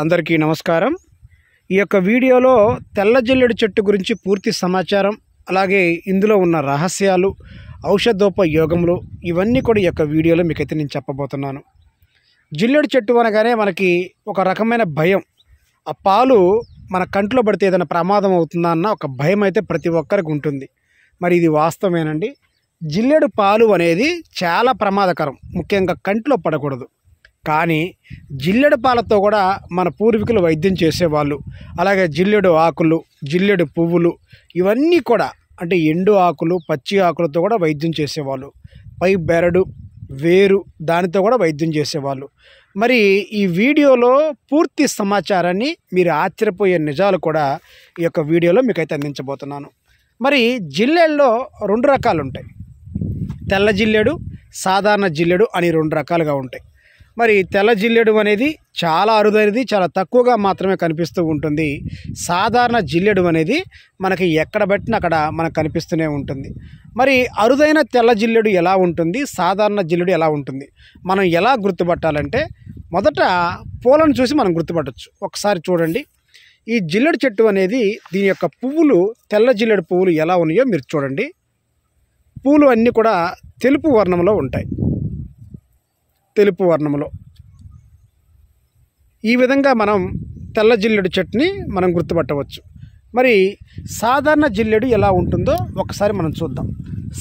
అందరికీ నమస్కారం. ఈ యొక్క వీడియోలో తెల్ల జిల్లెడు చెట్టు గురించి పూర్తి సమాచారం అలాగే ఇందులో ఉన్న రహస్యాలు ఔషధోపయోగములు ఇవన్నీ కూడా ఈ యొక్క వీడియోలో మీకైతే నేను చెప్పబోతున్నాను. జిల్లెడు చెట్టు అనగానే మనకి ఒక రకమైన భయం. ఆ పాలు మన కంట్లో పడితే ఏదైనా ప్రమాదం అవుతుందా అన్న ఒక భయం అయితే ప్రతి ఒక్కరికి ఉంటుంది. మరి ఇది వాస్తవమేనండి. జిల్లెడు పాలు అనేది చాలా ప్రమాదకరం. ముఖ్యంగా కంట్లో పడకూడదు. కానీ జిల్లెడు పాలతో కూడా మన పూర్వీకులు వైద్యం చేసేవాళ్ళు. అలాగే జిల్లెడు ఆకులు జిల్లెడు పువ్వులు ఇవన్నీ కూడా అంటే ఎండు ఆకులు పచ్చి ఆకులతో కూడా వైద్యం చేసేవాళ్ళు. పై బెరడు వేరు దానితో కూడా వైద్యం చేసేవాళ్ళు. మరి ఈ వీడియోలో పూర్తి సమాచారాన్ని మీరు ఆశ్చర్యపోయే నిజాలు కూడా ఈ యొక్క వీడియోలో మీకైతే అందించబోతున్నాను. మరి జిల్లెల్లో రెండు రకాలు ఉంటాయి తెల్ల జిల్లెడు సాధారణ జిల్లెడు అని రెండు రకాలుగా ఉంటాయి. మరి తెల్ల జిల్లెడు అనేది చాలా అరుదైనది చాలా తక్కువగా మాత్రమే కనిపిస్తూ ఉంటుంది. సాధారణ జిల్లెడు అనేది మనకి ఎక్కడ పెట్టినా అక్కడ మనకు కనిపిస్తూనే ఉంటుంది. మరి అరుదైన తెల్ల జిల్లెడు ఎలా ఉంటుంది? సాధారణ జిల్లెడు ఎలా ఉంటుంది? మనం ఎలా గుర్తుపట్టాలంటే మొదట పూలను చూసి మనం గుర్తుపట్టచ్చు. ఒకసారి చూడండి. ఈ జిల్లెడు చెట్టు అనేది దీని యొక్క పువ్వులు తెల్ల జిల్లెడు పువ్వులు ఎలా ఉన్నాయో మీరు చూడండి. పూలు అన్నీ కూడా తెలుపు వర్ణంలో ఉంటాయి. తెలుపు వర్ణంలో ఈ విధంగా మనం తెల్ల జిల్లెడు చెట్టుని మనం గుర్తుపట్టవచ్చు. మరి సాధారణ జిల్లెడు ఎలా ఉంటుందో ఒకసారి మనం చూద్దాం.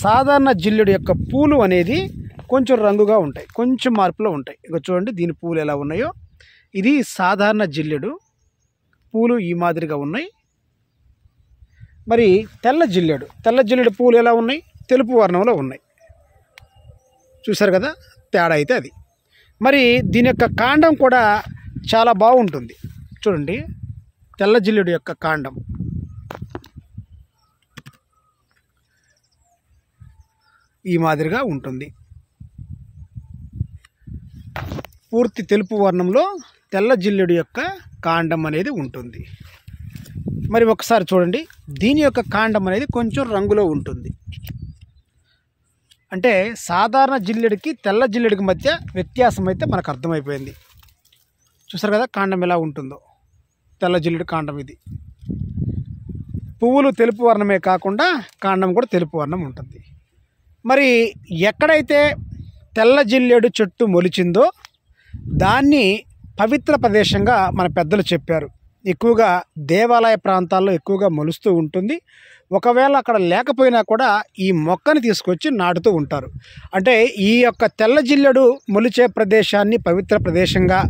సాధారణ జిల్లెడు యొక్క పూలు అనేది కొంచెం రంగుగా ఉంటాయి. కొంచెం మార్పులో ఉంటాయి. ఇక చూడండి దీని పూలు ఎలా ఉన్నాయో. ఇది సాధారణ జిల్లెడు. పూలు ఈ మాదిరిగా ఉన్నాయి. మరి తెల్ల జిల్లెడు. తెల్ల జిల్లెడు పూలు ఎలా ఉన్నాయి? తెలుపు వర్ణంలో ఉన్నాయి. చూసారు కదా? తేడా అయితే అది. మరి దీని యొక్క కాండం కూడా చాలా బాగుంటుంది. చూడండి. తెల్ల జిల్లుడు యొక్క కాండం. ఈ మాదిరిగా ఉంటుంది. పూర్తి తెలుపు వర్ణంలో తెల్ల జిల్లుడు యొక్క కాండం అనేది ఉంటుంది. మరి ఒకసారి చూడండి. దీని యొక్క కాండం అనేది కొంచెం రంగులో ఉంటుంది. అంటే సాధారణ జిల్లెడికి తెల్ల జిల్లెడికి మధ్య వ్యత్యాసం అయితే మనకు అర్థమైపోయింది. చూసారు కదా కాండం ఎలా ఉంటుందో? తెల్ల జిల్లెడు కాండం ఇది. పువ్వులు తెలుపు వర్ణమే కాకుండా కాండం కూడా తెలుపు వర్ణం ఉంటుంది. మరి ఎక్కడైతే తెల్ల జిల్లెడు చెట్టు మొలిచిందో దాన్ని పవిత్ర ప్రదేశంగా మన పెద్దలు చెప్పారు. ఎక్కువగా దేవాలయ ప్రాంతాల్లో ఎక్కువగా మొలుస్తూ ఉంటుంది. ఒకవేళ అక్కడ లేకపోయినా కూడా ఈ మొక్కని తీసుకొచ్చి నాటుతూ ఉంటారు. అంటే ఈ యొక్క తెల్ల జిల్లెడు మొలిచే ప్రదేశాన్ని పవిత్ర ప్రదేశంగా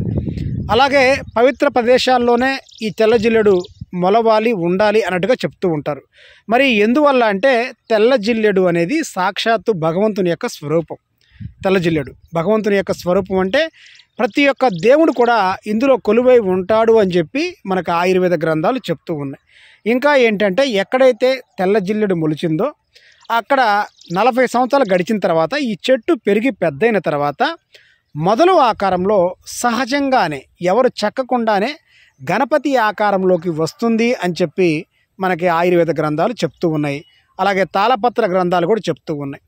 అలాగే పవిత్ర ప్రదేశాల్లోనే ఈ తెల్ల జిల్లెడు మొలవాలి ఉండాలి అన్నట్టుగా చెప్తూ ఉంటారు. మరి ఎందువల్ల అంటే తెల్ల జిల్లెడు అనేది సాక్షాత్తు భగవంతుని యొక్క స్వరూపం. తెల్ల జిల్లెడు భగవంతుని యొక్క స్వరూపం అంటే ప్రతి ఒక్క దేవుడు కూడా ఇందులో కొలువై ఉంటాడు అని చెప్పి మనకు ఆయుర్వేద గ్రంథాలు చెప్తూ ఉన్నాయి. ఇంకా ఏంటంటే ఎక్కడైతే తెల్ల జిల్లెడు మొలిచిందో అక్కడ నలభై సంవత్సరాలు గడిచిన తర్వాత ఈ చెట్టు పెరిగి పెద్దయిన తర్వాత మొదలు ఆకారంలో సహజంగానే ఎవరు చెక్కకుండానే గణపతి ఆకారంలోకి వస్తుంది అని చెప్పి మనకి ఆయుర్వేద గ్రంథాలు చెప్తూ ఉన్నాయి. అలాగే తాళపత్ర గ్రంథాలు కూడా చెప్తూ ఉన్నాయి.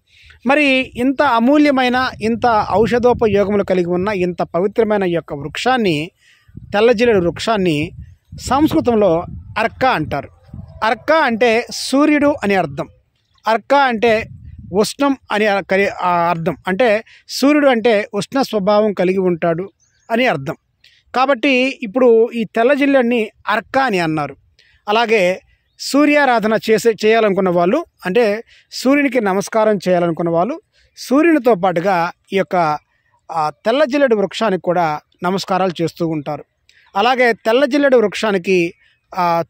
మరి ఇంత అమూల్యమైన ఇంత ఔషధోపయోగములు కలిగి ఉన్న ఇంత పవిత్రమైన యొక్క వృక్షాన్ని తెల్లజిల్లెడు వృక్షాన్ని సంస్కృతంలో అర్క అంటారు. అర్క అంటే సూర్యుడు అని అర్థం. అర్క అంటే ఉష్ణం అని కలి- అర్థం. అంటే సూర్యుడు అంటే ఉష్ణ స్వభావం కలిగి ఉంటాడు అని అర్థం. కాబట్టి ఇప్పుడు ఈ తెల్ల జిల్లెడిని అర్క అని అన్నారు. అలాగే సూర్యారాధన చేసే చేయాలనుకున్న వాళ్ళు అంటే సూర్యునికి నమస్కారం చేయాలనుకున్న వాళ్ళు సూర్యునితో పాటుగా ఈ యొక్క తెల్ల జిల్లెడు వృక్షానికి కూడా నమస్కారాలు చేస్తూ ఉంటారు. అలాగే తెల్ల జిల్లెడు వృక్షానికి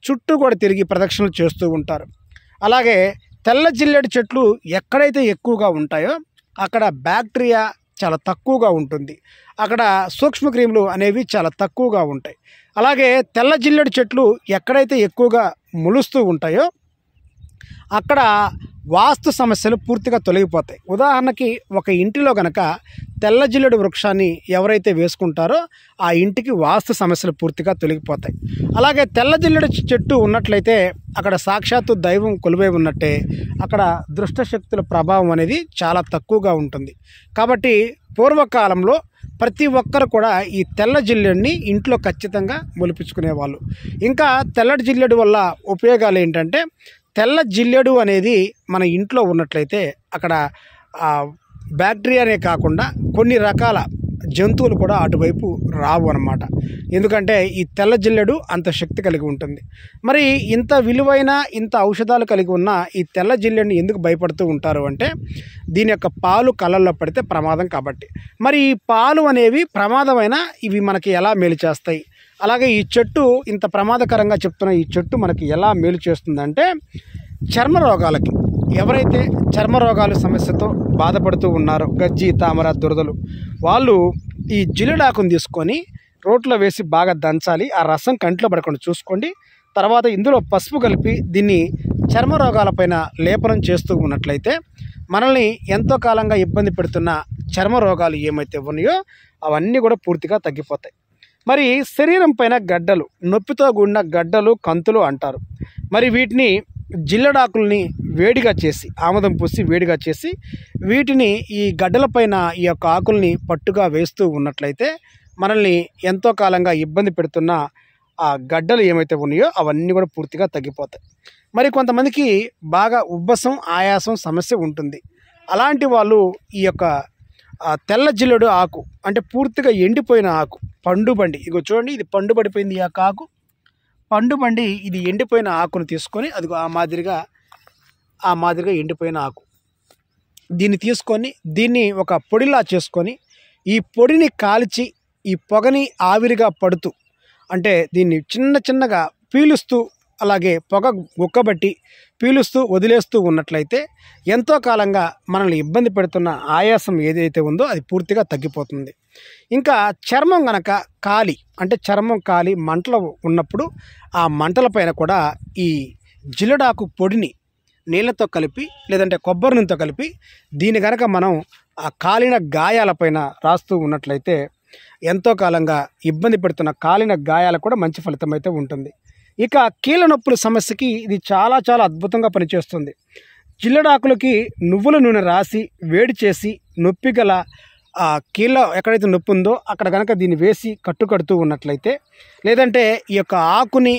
చుట్టూ కూడా తిరిగి ప్రదక్షిణలు చేస్తూ ఉంటారు. అలాగే తెల్ల జిల్లెడు చెట్లు ఎక్కడైతే ఎక్కువగా ఉంటాయో అక్కడ బ్యాక్టీరియా చాలా తక్కువగా ఉంటుంది. అక్కడ సూక్ష్మక్రిములు అనేవి చాలా తక్కువగా ఉంటాయి. అలాగే తెల్ల జిల్లెడు చెట్లు ఎక్కడైతే ఎక్కువగా ములుస్తూ ఉంటాయో అక్కడ వాస్తు సమస్యలు పూర్తిగా తొలగిపోతాయి. ఉదాహరణకి ఒక ఇంటిలో గనక తెల్ల జిల్లెడు వృక్షాన్ని ఎవరైతే వేసుకుంటారో ఆ ఇంటికి వాస్తు సమస్యలు పూర్తిగా తొలగిపోతాయి. అలాగే తెల్లజిల్లెడు చెట్టు ఉన్నట్లయితే అక్కడ సాక్షాత్తు దైవం కొలువై ఉన్నట్టే అక్కడ దుష్ట శక్తుల ప్రభావం అనేది చాలా తక్కువగా ఉంటుంది. కాబట్టి పూర్వకాలంలో ప్రతి ఒక్కరు కూడా ఈ తెల్ల జిల్లెడిని ఇంట్లో ఖచ్చితంగా మొలిపించుకునేవాళ్ళు. ఇంకా తెల్లటి జిల్లెడు వల్ల ఉపయోగాలు ఏంటంటే తెల్ల జిల్లెడు అనేది మన ఇంట్లో ఉన్నట్లయితే అక్కడ బ్యాక్టీరియానే కాకుండా కొన్ని రకాల జంతువులు కూడా అటువైపు రావు అన్నమాట. ఎందుకంటే ఈ తెల్ల జిల్లెడు అంత శక్తి కలిగి ఉంటుంది. మరి ఇంత విలువైన ఇంత ఔషధాలు కలిగి ఉన్న ఈ తెల్ల జిల్లెడుని ఎందుకు భయపడుతూ ఉంటారు అంటే దీని యొక్క పాలు కళ్ళల్లో పడితే ప్రమాదం కాబట్టి. మరి ఈ పాలు అనేవి ప్రమాదమైన ఇవి మనకి ఎలా మేలు చేస్తాయి? అలాగే ఈ చెట్టు ఇంత ప్రమాదకరంగా చెప్తున్న ఈ చెట్టు మనకి ఎలా మేలు చేస్తుందంటే చర్మ రోగాలకి. ఎవరైతే చర్మ రోగాలు సమస్యతో బాధపడుతూ ఉన్నారో గజ్జి తామర దురదలు వాళ్ళు ఈ జిల్లెడాకును తీసుకొని రోట్లో వేసి బాగా దంచాలి. ఆ రసం కంట్లో పడకుండా చూసుకోండి. తర్వాత ఇందులో పసుపు కలిపి దీన్ని చర్మ రోగాలపైన లేపనం చేస్తూ ఉన్నట్లయితే మనల్ని ఎంతో కాలంగా ఇబ్బంది పెడుతున్న చర్మ రోగాలు ఏమైతే ఉన్నాయో అవన్నీ కూడా పూర్తిగా తగ్గిపోతాయి. మరి శరీరం పైన గడ్డలు నొప్పితో కూడిన గడ్డలు కంతులు అంటారు. మరి వీటిని జిల్లడాకుల్ని వేడిగా చేసి ఆముదం పూసి వేడిగా చేసి వీటిని ఈ గడ్డలపైన ఈ యొక్క ఆకుల్ని పట్టుగా వేస్తూ ఉన్నట్లయితే మనల్ని ఎంతో కాలంగా ఇబ్బంది పెడుతున్న ఆ గడ్డలు ఏమైతే ఉన్నాయో అవన్నీ కూడా పూర్తిగా తగ్గిపోతాయి. మరి కొంతమందికి బాగా ఉబ్బసం ఆయాసం సమస్య ఉంటుంది. అలాంటి వాళ్ళు ఈ యొక్క ఆ తెల్ల జిల్లెడు ఆకు అంటే పూర్తిగా ఎండిపోయిన ఆకు పండు బండి. ఇగో చూడండి ఇది పండు పడిపోయింది ఈ యొక్క ఆకు. పండు బండి ఇది ఎండిపోయిన ఆకును తీసుకొని అది ఆ మాదిరిగా ఆ మాదిరిగా ఎండిపోయిన ఆకు. దీన్ని తీసుకొని దీన్ని ఒక పొడిలా చేసుకొని ఈ పొడిని కాల్చి ఈ పొగని ఆవిరిగా పడుతూ అంటే దీన్ని చిన్న చిన్నగా పీలుస్తూ అలాగే పొగ గుక్కబట్టి పీలుస్తూ వదిలేస్తూ ఉన్నట్లయితే ఎంతో కాలంగా మనల్ని ఇబ్బంది పెడుతున్న ఆయాసం ఏదైతే ఉందో అది పూర్తిగా తగ్గిపోతుంది. ఇంకా చర్మం గనక కాలి అంటే చర్మం కాలి మంటలు ఉన్నప్పుడు ఆ మంటలపైన కూడా ఈ జిల్లడాకు పొడిని నీళ్ళతో కలిపి లేదంటే కొబ్బరి నూనెతో కలిపి దీని కనుక మనం ఆ కాలిన గాయాలపైన రాస్తూ ఉన్నట్లయితే ఎంతో కాలంగా ఇబ్బంది పెడుతున్న కాలిన గాయాలకు కూడా మంచి ఫలితం అయితే ఉంటుంది. ఇక కీళ్ళ నొప్పుల సమస్యకి ఇది చాలా చాలా అద్భుతంగా పనిచేస్తుంది. జిల్లడాకులకి నువ్వుల నూనె రాసి వేడి చేసి నొప్పి గల ఆ కీళ్ళ ఎక్కడైతే నొప్పి ఉందో అక్కడ కనుక దీన్ని వేసి కట్టు కడుతూ ఉన్నట్లయితే లేదంటే ఈ యొక్క ఆకుని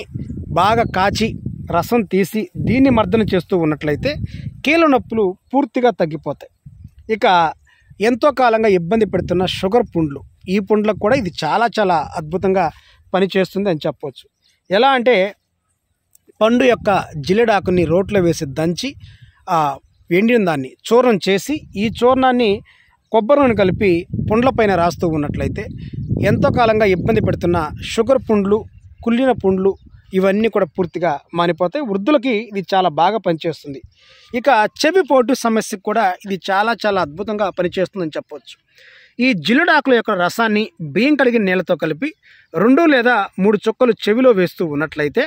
బాగా కాచి రసం తీసి దీన్ని మర్దన చేస్తూ ఉన్నట్లయితే కీళ్ళ నొప్పులు పూర్తిగా తగ్గిపోతాయి. ఇక ఎంతో కాలంగా ఇబ్బంది పెడుతున్న షుగర్ పుండ్లు. ఈ పుండ్లకు కూడా ఇది చాలా చాలా అద్భుతంగా పనిచేస్తుంది అని చెప్పవచ్చు ఎలా అంటే పండు యొక్క జిలెడాకుని రోట్లో వేసి దంచి ఎండిన దాన్ని చూర్ణం చేసి ఈ చూర్ణాన్ని కొబ్బరి నూనె కలిపి పుండ్లపైన రాస్తూ ఉన్నట్లయితే ఎంతో కాలంగా ఇబ్బంది పెడుతున్న షుగర్ పుండ్లు కుళ్ళిన పుండ్లు ఇవన్నీ కూడా పూర్తిగా మానిపోతాయి. వృద్ధులకి ఇది చాలా బాగా పనిచేస్తుంది. ఇక చెవిపోటు సమస్యకు కూడా ఇది చాలా చాలా అద్భుతంగా పనిచేస్తుందని చెప్పవచ్చు ఈ జిల్లుడాకుల యొక్క రసాన్ని బియ్యం కలిగిన నీళ్ళతో కలిపి రెండు లేదా మూడు చుక్కలు చెవిలో వేస్తూ ఉన్నట్లయితే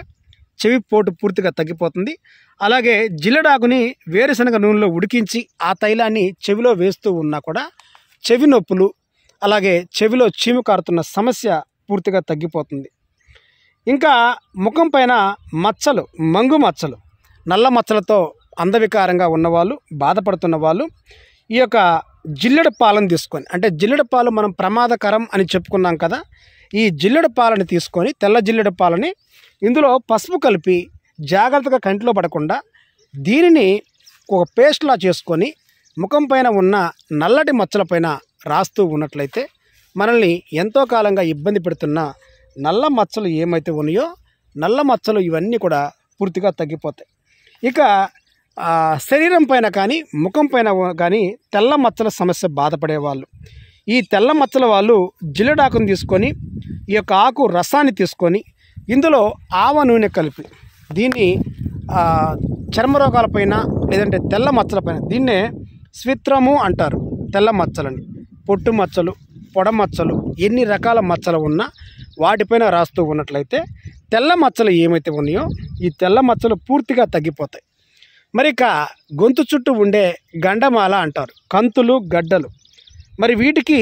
చెవి పోటు పూర్తిగా తగ్గిపోతుంది. అలాగే జిల్లడాకుని వేరుశనగ నూనెలో ఉడికించి ఆ తైలాన్ని చెవిలో వేస్తూ ఉన్నా కూడా చెవి నొప్పులు అలాగే చెవిలో చీము కారుతున్న సమస్య పూర్తిగా తగ్గిపోతుంది. ఇంకా ముఖం పైన మచ్చలు మంగు మచ్చలు నల్ల మచ్చలతో అందవికారంగా ఉన్నవాళ్ళు బాధపడుతున్న వాళ్ళు ఈ యొక్క జిల్లెడ పాలను తీసుకొని అంటే జిల్లెడ పాలు మనం ప్రమాదకరం అని చెప్పుకున్నాం కదా ఈ జిల్లెడ పాలని తీసుకొని తెల్ల జిల్లెడ పాలని ఇందులో పసుపు కలిపి జాగ్రత్తగా కంటిలో పడకుండా దీనిని ఒక పేస్ట్లా చేసుకొని ముఖం పైన ఉన్న నల్లటి మచ్చలపైన రాస్తూ ఉన్నట్లయితే మనల్ని ఎంతో కాలంగా ఇబ్బంది పెడుతున్న నల్ల మచ్చలు ఏమైతే ఉన్నాయో నల్ల మచ్చలు ఇవన్నీ కూడా పూర్తిగా తగ్గిపోతాయి. ఇక శరీరం పైన కానీ ముఖం పైన కానీ తెల్ల మచ్చల సమస్య బాధపడేవాళ్ళు. ఈ తెల్ల మచ్చల వాళ్ళు జిల్లడాకును తీసుకొని ఈ యొక్క ఆకు రసాన్ని తీసుకొని ఇందులో ఆవ నూనె కలిపి దీన్ని చర్మరోగాలపైన చర్మ రోగాలపైన లేదంటే తెల్ల మచ్చలపైన దీన్నే స్విత్రము అంటారు. తెల్ల మచ్చలని. పొట్టు మచ్చలు పొడ మచ్చలు ఎన్ని రకాల మచ్చలు ఉన్నా వాటిపైన రాస్తూ ఉన్నట్లయితే తెల్ల మచ్చలు ఏమైతే ఉన్నాయో ఈ తెల్ల మచ్చలు పూర్తిగా తగ్గిపోతాయి. మరి ఇక గొంతు చుట్టూ ఉండే గండమాల అంటారు. కంతులు గడ్డలు. మరి వీటికి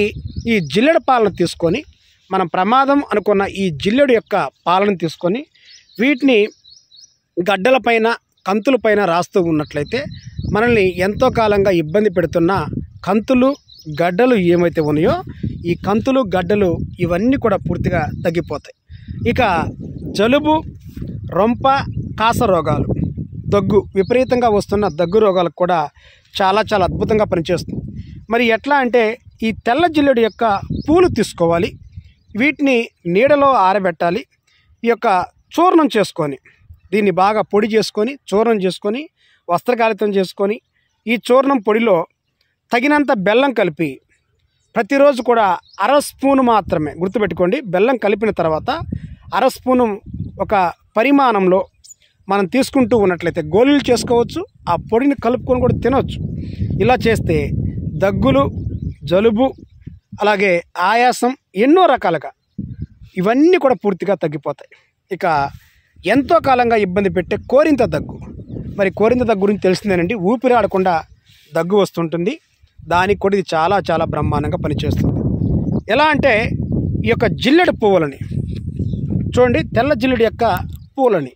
ఈ జిల్లెడు పాలను తీసుకొని మనం ప్రమాదం అనుకున్న ఈ జిల్లెడు యొక్క పాలను తీసుకొని వీటిని గడ్డలపైన కంతులపైన రాస్తూ ఉన్నట్లయితే మనల్ని ఎంతో కాలంగా ఇబ్బంది పెడుతున్న కంతులు గడ్డలు ఏమైతే ఉన్నాయో ఈ కంతులు గడ్డలు ఇవన్నీ కూడా పూర్తిగా తగ్గిపోతాయి. ఇక జలుబు రొంప కాస రోగాలు. దగ్గు విపరీతంగా వస్తున్న దగ్గు రోగాలకు కూడా చాలా చాలా అద్భుతంగా పనిచేస్తుంది. మరి ఎట్లా అంటే ఈ తెల్ల జిల్లుడు యొక్క పూలు తీసుకోవాలి. వీటిని నీడలో ఆరబెట్టాలి. ఈ యొక్క చూర్ణం చేసుకొని దీన్ని బాగా పొడి చేసుకొని చూర్ణం చేసుకొని వస్త్రకాలితం చేసుకొని ఈ చూర్ణం పొడిలో తగినంత బెల్లం కలిపి ప్రతిరోజు కూడా అర స్పూను మాత్రమే గుర్తుపెట్టుకోండి. బెల్లం కలిపిన తర్వాత అర స్పూను ఒక పరిమాణంలో మనం తీసుకుంటూ ఉన్నట్లయితే గోళీలు చేసుకోవచ్చు ఆ పొడిని కలుపుకొని కూడా తినవచ్చు ఇలా చేస్తే దగ్గులు జలుబు అలాగే ఆయాసం ఎన్నో రకాలుగా ఇవన్నీ కూడా పూర్తిగా తగ్గిపోతాయి. ఇక ఎంతో కాలంగా ఇబ్బంది పెట్టే కోరింత దగ్గు. మరి కోరింత దగ్గు గురించి తెలిసిందేనండి? ఊపిరి ఆడకుండా దగ్గు వస్తుంటుంది. దానికి కూడా ఇది చాలా చాలా బ్రహ్మాండంగా పనిచేస్తుంది. ఎలా అంటే ఈ యొక్క జిల్లెడు పువ్వులని చూడండి తెల్ల జిల్లెడు యొక్క పూలని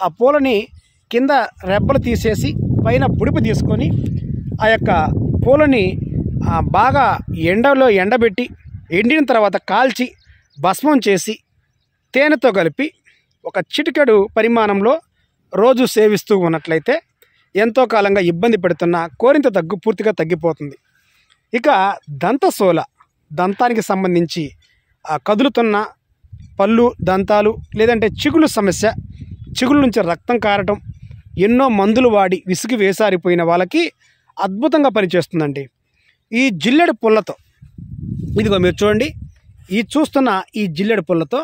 ఆ పూలని కింద రెబ్బలు తీసేసి పైన పుడిపు తీసుకొని ఆ యొక్క పూలని బాగా ఎండలో ఎండబెట్టి ఎండిన తర్వాత కాల్చి భస్మం చేసి తేనెతో కలిపి ఒక చిటికెడు పరిమాణంలో రోజు సేవిస్తూ ఉన్నట్లయితే ఎంతో కాలంగా ఇబ్బంది పెడుతున్న కోరింత దగ్గు పూర్తిగా తగ్గిపోతుంది. ఇక దంతశోల దంతానికి సంబంధించి కదులుతున్న పళ్ళు దంతాలు లేదంటే చిగులు సమస్య చిగుళ్ళ నుంచి రక్తం కారటం ఎన్నో మందులు వాడి విసిగి వేసారిపోయిన వాళ్ళకి అద్భుతంగా పనిచేస్తుందండి. ఈ జిల్లెడు పుల్లతో ఇదిగో మీరు చూడండి ఈ చూస్తున్న ఈ జిల్లెడు పుల్లతో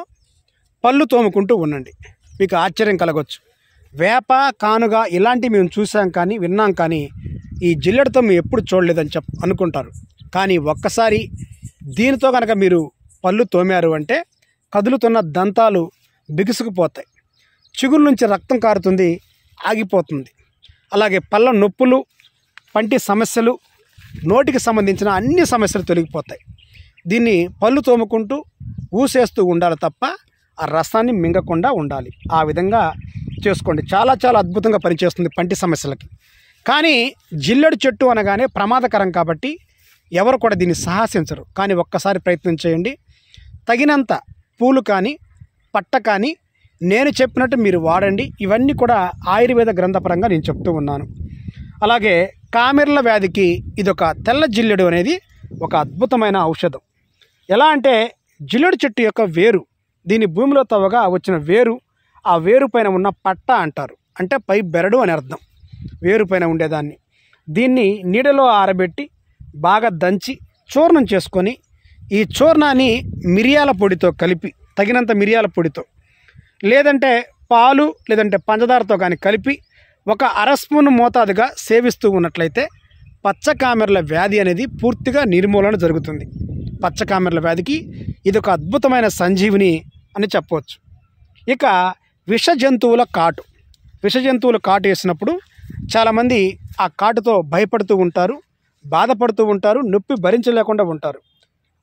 పళ్ళు తోముకుంటూ ఉండండి. మీకు ఆశ్చర్యం కలగవచ్చు వేప కానుగ ఇలాంటివి మేము చూసాం కానీ విన్నాం కానీ ఈ జిల్లెడతో మేము ఎప్పుడు చూడలేదని చెప్ అనుకుంటారు. కానీ ఒక్కసారి దీనితో కనుక మీరు పళ్ళు తోమారు అంటే కదులుతున్న దంతాలు బిగుసుకుపోతాయి. చిగురు నుంచి రక్తం కారుతుంది ఆగిపోతుంది. అలాగే పళ్ళ నొప్పులు పంటి సమస్యలు నోటికి సంబంధించిన అన్ని సమస్యలు తొలగిపోతాయి. దీన్ని పళ్ళు తోముకుంటూ ఊసేస్తూ ఉండాలి తప్ప ఆ రసాన్ని మింగకుండా ఉండాలి. ఆ విధంగా చేసుకోండి. చాలా చాలా అద్భుతంగా పనిచేస్తుంది పంటి సమస్యలకి. కానీ జిల్లెడు చెట్టు అనగానే ప్రమాదకరం కాబట్టి ఎవరు కూడా దీన్ని సాహసించరు. కానీ ఒక్కసారి ప్రయత్నం చేయండి. తగినంత పూలు కానీ పట్ట కానీ నేను చెప్పినట్టు మీరు వాడండి. ఇవన్నీ కూడా ఆయుర్వేద గ్రంథపరంగా నేను చెప్తూ ఉన్నాను. అలాగే కామెర్ల వ్యాధికి ఇదొక తెల్ల జిల్లెడు అనేది ఒక అద్భుతమైన ఔషధం. ఎలా అంటే జిల్లెడు చెట్టు యొక్క వేరు దీని భూమిలో తవ్వగా వచ్చిన వేరు ఆ వేరు పైన ఉన్న పట్ట అంటారు. అంటే పై బెరడు అని అర్థం. వేరు పైన ఉండేదాన్ని. దీన్ని నీడలో ఆరబెట్టి బాగా దంచి చూర్ణం చేసుకొని ఈ చూర్ణాన్ని మిరియాల పొడితో కలిపి తగినంత మిరియాల పొడితో లేదంటే పాలు లేదంటే పంచదారతో కానీ కలిపి ఒక అర స్పూన్ మోతాదుగా సేవిస్తూ ఉన్నట్లయితే పచ్చకామెర్ల వ్యాధి అనేది పూర్తిగా నిర్మూలన జరుగుతుంది. పచ్చకామెర్ల వ్యాధికి ఇది ఒక అద్భుతమైన సంజీవిని అని చెప్పవచ్చు. ఇక విష జంతువుల కాటు. విష జంతువుల కాటు వేసినప్పుడు చాలామంది ఆ కాటుతో భయపడుతూ ఉంటారు బాధపడుతూ ఉంటారు నొప్పి భరించలేకుండా ఉంటారు.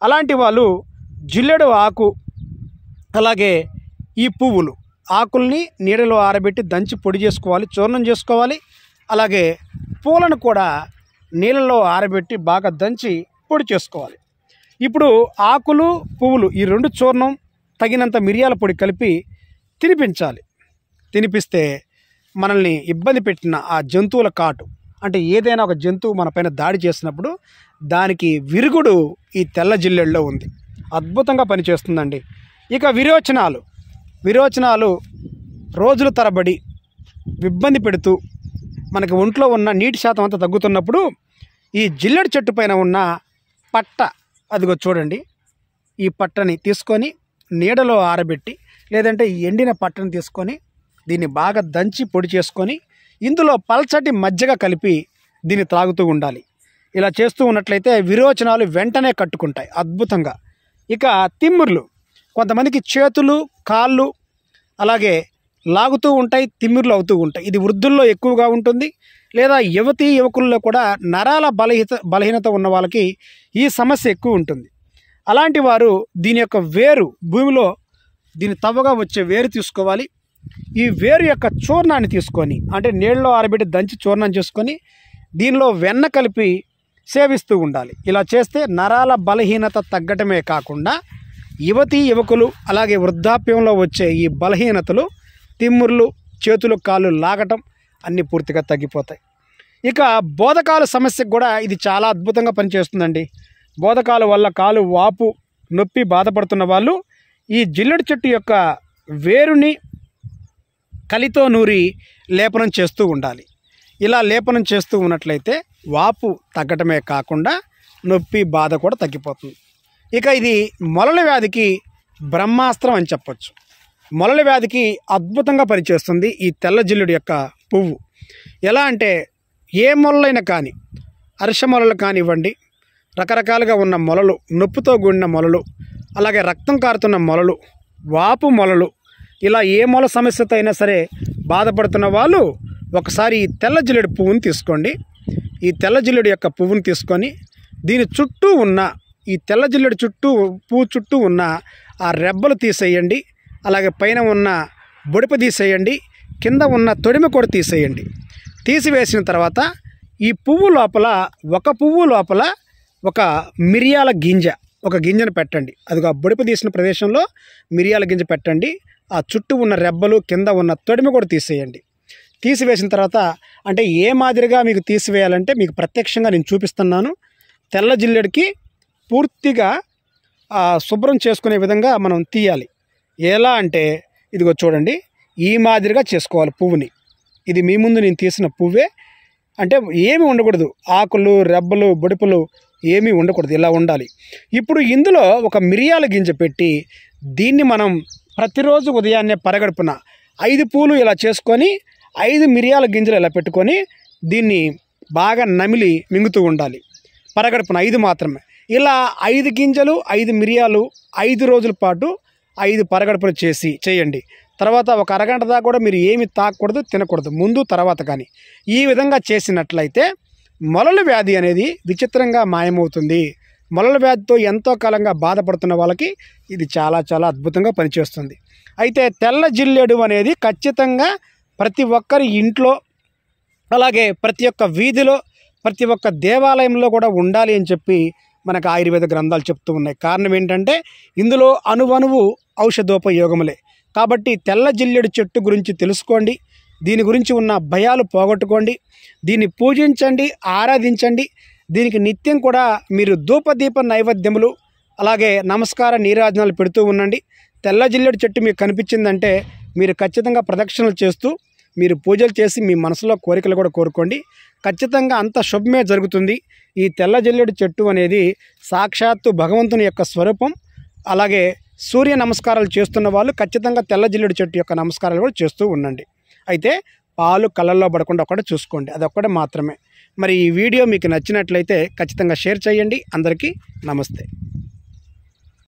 అలాంటి వాళ్ళు జిల్లెడు ఆకు అలాగే ఈ పువ్వులు ఆకుల్ని నీడలో ఆరబెట్టి దంచి పొడి చేసుకోవాలి చూర్ణం చేసుకోవాలి. అలాగే పూలను కూడా నీళ్ళలో ఆరబెట్టి బాగా దంచి పొడి చేసుకోవాలి. ఇప్పుడు ఆకులు పువ్వులు ఈ రెండు చూర్ణం తగినంత మిరియాల పొడి కలిపి తినిపించాలి. తినిపిస్తే మనల్ని ఇబ్బంది పెట్టిన ఆ జంతువుల కాటు అంటే ఏదైనా ఒక జంతువు మన పైన దాడి చేసినప్పుడు దానికి విరుగుడు ఈ తెల్ల జిల్లెల్లో ఉంది. అద్భుతంగా పనిచేస్తుందండి. ఇక విరోచనాలు. విరోచనాలు రోజుల తరబడి ఇబ్బంది పెడుతూ మనకి ఒంట్లో ఉన్న నీటి శాతం అంతా తగ్గుతున్నప్పుడు ఈ జిల్లెడు చెట్టు పైన ఉన్న పట్ట అదిగో చూడండి. ఈ పట్టని తీసుకొని నీడలో ఆరబెట్టి లేదంటే ఈ ఎండిన పట్టని తీసుకొని దీన్ని బాగా దంచి పొడి చేసుకొని ఇందులో పల్చటి మజ్జిగ కలిపి దీన్ని త్రాగుతూ ఉండాలి. ఇలా చేస్తూ ఉన్నట్లయితే విరోచనాలు వెంటనే కట్టుకుంటాయి అద్భుతంగా. ఇక తిమ్ముర్లు. కొంతమందికి చేతులు కాళ్ళు అలాగే లాగుతూ ఉంటాయి తిమ్మిర్లు అవుతూ ఉంటాయి. ఇది వృద్ధుల్లో ఎక్కువగా ఉంటుంది. లేదా యువతీ యువకుల్లో కూడా నరాల బలహీత బలహీనత ఉన్న వాళ్ళకి ఈ సమస్య ఎక్కువ ఉంటుంది. అలాంటి వారు దీని యొక్క వేరు భూమిలో దీని తవ్వగా వచ్చే వేరు తీసుకోవాలి. ఈ వేరు యొక్క చూర్ణాన్ని తీసుకొని అంటే నీళ్ళలో ఆరబెట్టి దంచి చూర్ణం చేసుకొని దీనిలో వెన్న కలిపి సేవిస్తూ ఉండాలి. ఇలా చేస్తే నరాల బలహీనత తగ్గటమే కాకుండా యువతి యువకులు అలాగే వృద్ధాప్యంలో వచ్చే ఈ బలహీనతలు తిమ్ముర్లు చేతులు కాళ్ళు లాగటం అన్నీ పూర్తిగా తగ్గిపోతాయి. ఇక బోధకాల సమస్యకు కూడా ఇది చాలా అద్భుతంగా పనిచేస్తుందండి. బోధకాలు వల్ల కాలు వాపు నొప్పి బాధపడుతున్న వాళ్ళు ఈ జిల్లెడు చెట్టు యొక్క వేరుని కలితో నూరి లేపనం చేస్తూ ఉండాలి. ఇలా లేపనం చేస్తూ ఉన్నట్లయితే వాపు తగ్గటమే కాకుండా నొప్పి బాధ కూడా తగ్గిపోతుంది. ఇక ఇది మొలల వ్యాధికి బ్రహ్మాస్త్రం అని చెప్పచ్చు. మొలల వ్యాధికి అద్భుతంగా పనిచేస్తుంది ఈ తెల్ల జిల్లుడి యొక్క పువ్వు. ఎలా అంటే ఏ మొలలైనా కానీ అరిష మొలలు కానివ్వండి రకరకాలుగా ఉన్న మొలలు నొప్పితో కూడిన మొలలు అలాగే రక్తం కారుతున్న మొలలు వాపు మొలలు ఇలా ఏ మొల సమస్యతో అయినా సరే బాధపడుతున్న వాళ్ళు ఒకసారి ఈ తెల్ల జిల్లుడి పువ్వుని తీసుకోండి. ఈ తెల్ల జిల్లుడి యొక్క పువ్వుని తీసుకొని దీని చుట్టూ ఉన్న ఈ తెల్ల జిల్లెడు చుట్టూ పువ్వు చుట్టూ ఉన్న ఆ రెబ్బలు తీసేయండి. అలాగే పైన ఉన్న బొడిప తీసేయండి. కింద ఉన్న తొడిమ కూడా తీసేయండి. తీసివేసిన తర్వాత ఈ పువ్వు లోపల ఒక పువ్వు లోపల ఒక మిరియాల గింజ ఒక గింజను పెట్టండి. అది ఆ బొడిప తీసిన ప్రదేశంలో మిరియాల గింజ పెట్టండి. ఆ చుట్టూ ఉన్న రెబ్బలు కింద ఉన్న తొడిమ కూడా తీసేయండి. తీసివేసిన తర్వాత అంటే ఏ మాదిరిగా మీకు తీసివేయాలంటే మీకు ప్రత్యక్షంగా నేను చూపిస్తున్నాను. తెల్ల జిల్లెడికి పూర్తిగా శుభ్రం చేసుకునే విధంగా మనం తీయాలి. ఎలా అంటే ఇదిగో చూడండి ఈ మాదిరిగా చేసుకోవాలి పువ్వుని. ఇది మీ ముందు నేను తీసిన పువ్వే. అంటే ఏమి ఉండకూడదు. ఆకులు రెబ్బలు బొడుపులు ఏమీ ఉండకూడదు. ఇలా ఉండాలి. ఇప్పుడు ఇందులో ఒక మిరియాల గింజ పెట్టి దీన్ని మనం ప్రతిరోజు ఉదయాన్నే పరగడుపున ఐదు పూలు ఇలా చేసుకొని ఐదు మిరియాల గింజలు ఇలా పెట్టుకొని దీన్ని బాగా నమిలి మింగుతూ ఉండాలి. పరగడుపున ఐదు మాత్రమే. ఇలా ఐదు గింజలు ఐదు మిరియాలు ఐదు రోజుల పాటు ఐదు పరగడుపులు చేసి చేయండి. తర్వాత ఒక అరగంట దాకా కూడా మీరు ఏమి తాకూడదు తినకూడదు. ముందు తర్వాత కానీ. ఈ విధంగా చేసినట్లయితే మొలల వ్యాధి అనేది విచిత్రంగా మాయమవుతుంది. మొలల వ్యాధితో ఎంతో కాలంగా బాధపడుతున్న వాళ్ళకి ఇది చాలా చాలా అద్భుతంగా పనిచేస్తుంది. అయితే తెల్ల జిల్లేడు అనేది ఖచ్చితంగా ప్రతి ఒక్కరి ఇంట్లో అలాగే ప్రతి ఒక్క వీధిలో ప్రతి ఒక్క దేవాలయంలో కూడా ఉండాలి అని చెప్పి మనకు ఆయుర్వేద గ్రంథాలు చెప్తూ ఉన్నాయి. కారణం ఏంటంటే ఇందులో అణువణువు ఔషధోపయోగములే. కాబట్టి తెల్ల జిల్లెడు చెట్టు గురించి తెలుసుకోండి. దీని గురించి ఉన్న భయాలు పోగొట్టుకోండి. దీన్ని పూజించండి ఆరాధించండి. దీనికి నిత్యం కూడా మీరు ధూపదీప నైవేద్యములు అలాగే నమస్కార నీరాజనాలు పెడుతూ ఉండండి. తెల్ల జిల్లెడు చెట్టు మీకు కనిపించిందంటే మీరు ఖచ్చితంగా ప్రదక్షిణలు చేస్తూ మీరు పూజలు చేసి మీ మనసులో కోరికలు కూడా కోరుకోండి. ఖచ్చితంగా అంత శుభమే జరుగుతుంది. ఈ తెల్ల జల్లెడు చెట్టు అనేది సాక్షాత్తు భగవంతుని యొక్క స్వరూపం. అలాగే సూర్య నమస్కారాలు చేస్తున్న వాళ్ళు ఖచ్చితంగా తెల్ల జిల్లెడు చెట్టు యొక్క నమస్కారాలు కూడా చేస్తూ ఉండండి. అయితే పాలు కళ్ళల్లో పడకుండా ఒకటి చూసుకోండి. అదొక్కటే మాత్రమే. మరి ఈ వీడియో మీకు నచ్చినట్లయితే ఖచ్చితంగా షేర్ చేయండి. అందరికీ నమస్తే.